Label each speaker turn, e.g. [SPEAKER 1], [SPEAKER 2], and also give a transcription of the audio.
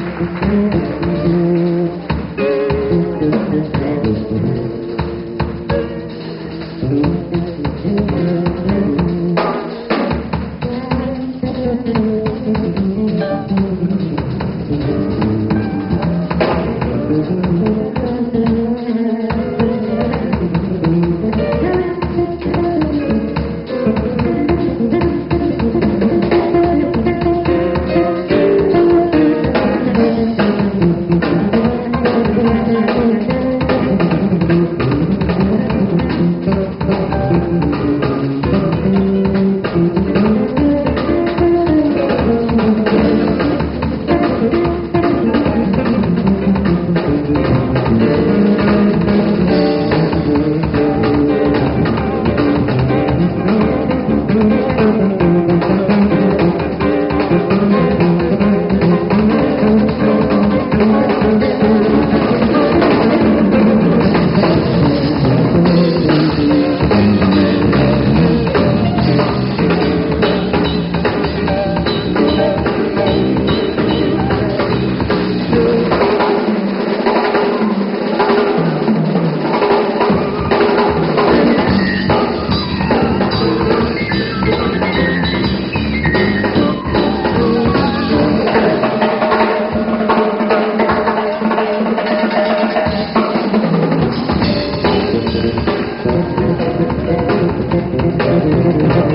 [SPEAKER 1] Thank you. Müzik